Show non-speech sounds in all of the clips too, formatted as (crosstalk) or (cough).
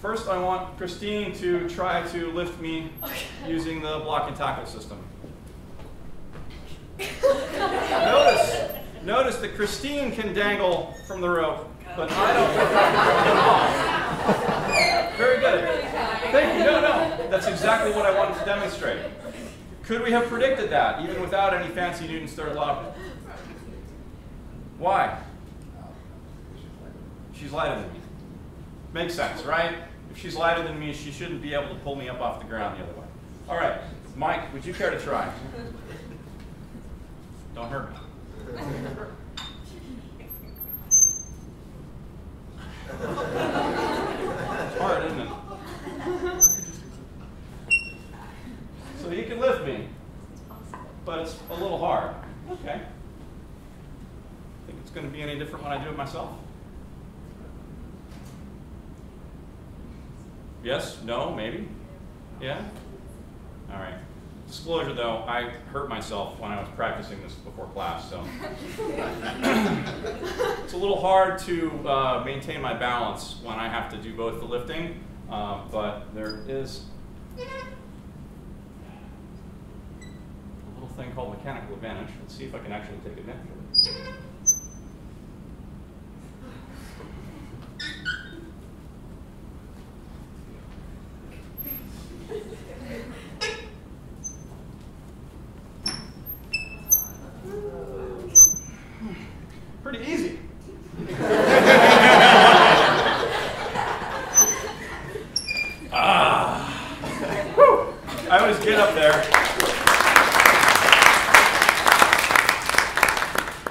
First, I want Christine to try to lift me using the block and tackle system. (laughs) notice, notice that Christine can dangle from the rope, but I don't. Very good. Thank you. No, no, that's exactly what I wanted to demonstrate. Could we have predicted that, even without any fancy Newton's third law? Why? She's lighter than me. Makes sense, right? If she's lighter than me, she shouldn't be able to pull me up off the ground the other way. All right, Mike, would you care to try? Don't hurt me. It's hard, isn't it? So you can lift me, but it's a little hard. Okay. Think it's going to be any different when I do it myself? Yes? No? Maybe? Yeah? All right. Disclosure though, I hurt myself when I was practicing this before class, so. (laughs) it's a little hard to uh, maintain my balance when I have to do both the lifting, uh, but there is a little thing called mechanical advantage. Let's see if I can actually take advantage of it. I always get up there.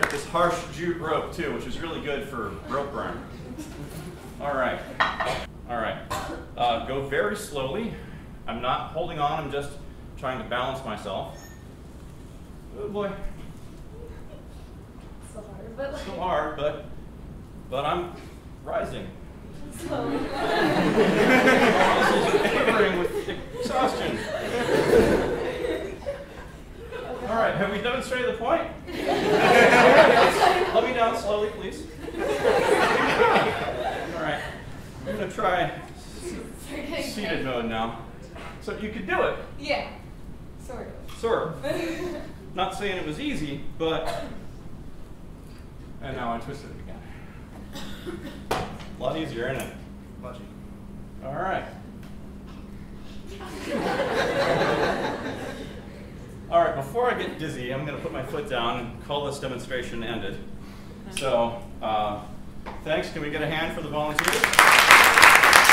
Got this harsh jute rope too, which is really good for rope burn. All right. All right. Uh, go very slowly. I'm not holding on, I'm just trying to balance myself. Oh boy. So hard, but like, Still hard, but but I'm rising. (laughs) slowly. (laughs) Muscles are quivering with exhaustion. All right, have we demonstrated the point? (laughs) Let me down slowly, please. All right, I'm gonna try seated mode now. So you could do it, Yeah, sort of. sort of. (laughs) Not saying it was easy, but and now I twisted it again. A lot easier, isn't it? Much. All right. All right, before I get dizzy, I'm going to put my foot down and call this demonstration ended. So, uh, thanks. Can we get a hand for the volunteers?